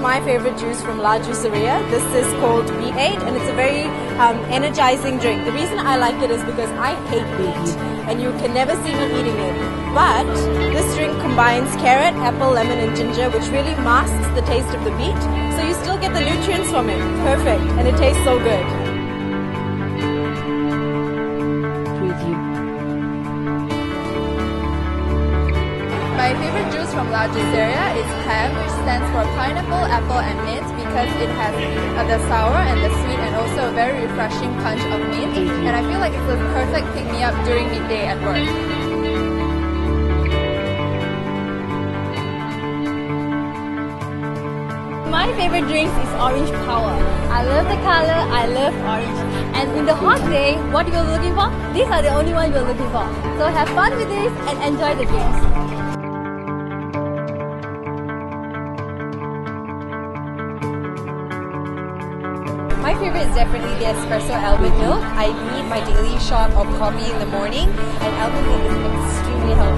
My favorite juice from La Juiceria. This is called B8 and it's a very um, energizing drink. The reason I like it is because I hate beet and you can never see me eating it. But this drink combines carrot, apple, lemon and ginger which really masks the taste of the beet. So you still get the nutrients from it. Perfect. And it tastes so good. My favorite juice from La Juiceria is PAM, which stands for pineapple, apple, and mint because it has uh, the sour and the sweet and also a very refreshing punch of mint. And I feel like it's the perfect pick-me-up during midday at work. My favorite drink is orange power. I love the color, I love orange. And in the hot day, what you're looking for? These are the only ones you're looking for. So have fun with this and enjoy the drinks. My favorite is definitely the espresso almond milk. I need my daily shot of coffee in the morning, and almond milk is extremely healthy.